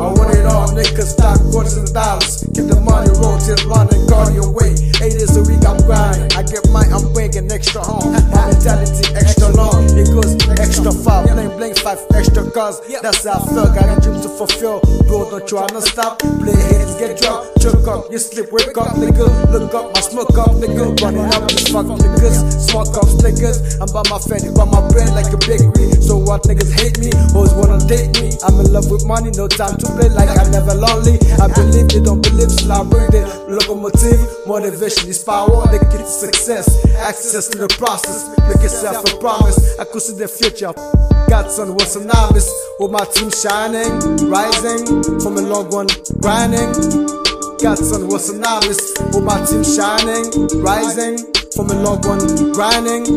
I want it all, niggas, stock quarters and dollars. Get the money, roll rotate, run and guard your way. Eight days a week, I'm grinding. I get mine, I'm bringing extra home. My mentality extra long, it goes extra far. Playing blank extra cars, that's how I feel. Got a dream to fulfill. Bro, don't try to stop. Play hits, get drunk, choke up, you sleep, wake up, nigga. Look up, my smoke up, nigga. Running up, this fuck niggas. Smoke up, niggas. I'm by my fanny, by my brain like a bakery. So what niggas hate me, always wanna date me. I'm in love with money, no time to play like I'm never lonely. I believe they don't believe, so I bring the locomotive. Motivation is power, they get to success. Access to the process, make yourself a promise. I could see the future. God's Godson was a novice, with my team shining, rising from a long one, grinding. Godson was a novice, with my team shining, rising from a long one, grinding.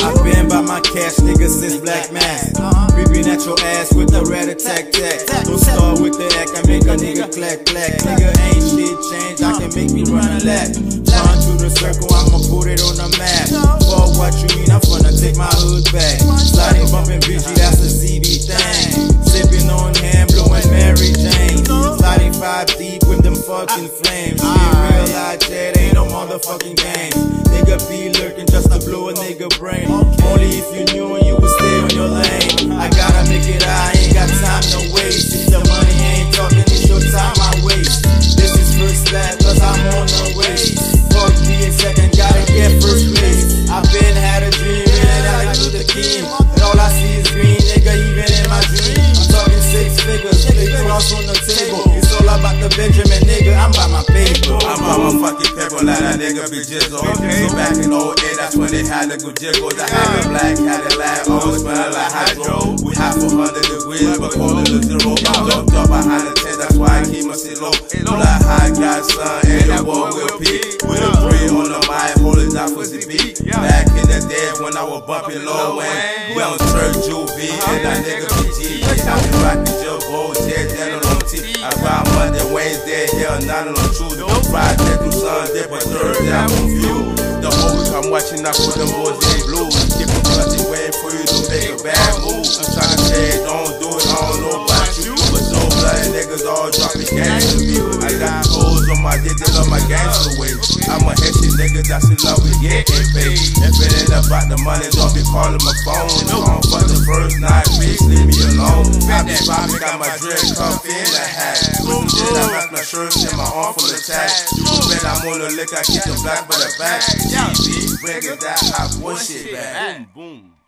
I've been by my cash nigga since Black Mass. Creeping at your ass with a rat attack tack. Don't start with the act, I make a nigga clack clack. Nigga ain't shit change, I can make me run a lap. Circle, I'ma put it on the map. For what you mean, I'm finna take my hood back. Sliding, bumping BG, that's a CB thing. Sipping on hand, blowing Mary Jane. Sliding five deep with them fucking flames. Get real like that, ain't no motherfucking game. Nigga be lurking just to blow a nigga brain. Only if you knew and you would stay on your lane. I gotta make it, I ain't got time to waste. About the Benjamin, nigga, I'm by my paper. I'm on my fucking paper, let a nigga be jizzle. So back in 08, that's when they had the good jiggles. I had a black Cadillac, always smell like hydro. We high for 100 degrees, but it a zero. Jumped up behind the tent, that's why I keep my shit low. Black high got sun, and your boy will peak. With a three on the mic, holding down for the beat. Back in the day when I was bumping low end, we on church juvie, and that nigga PG. I be rocking your boy, dead, Wednesday, hell, not on Tuesday. Friday through Sunday, but Thursday I'm confused. The whole I'm watching out for them boys in blues. Hoes on my gangster way. I'm a hessian nigga that's in love with getting paid. If it ain't about the money, don't be calling my phone. On for the first night, bitch, leave me alone. I be vibing, got my drink cuff in the hat. With the shit, I wrap my shirt and my arm full of tats. You bet I'm on the lick, I keep the black by the back. TV, bringing that hot boy shit back. Boom, boom.